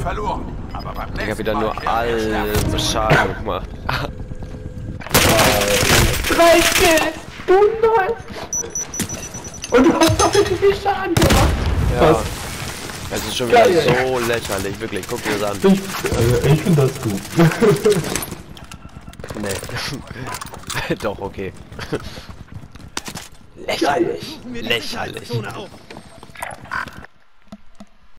verloren. Aber beim Ich hab wieder Mal nur all Schaden gemacht. Drei Kills! Du Nice! Und du hast doppelt so viel Schaden gemacht! Ja. Was? Es ist schon wieder Geil. so lächerlich, wirklich. Guck dir das an. Ich, also ich finde das gut. Nee. Doch, okay. Lächerlich. Lächerlich.